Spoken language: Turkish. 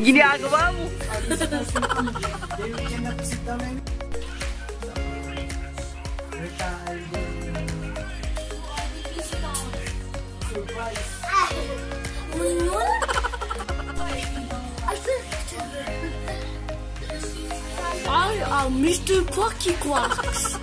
Ginagawa mo. David can not I am Mr. Quacky Quacks.